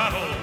battle.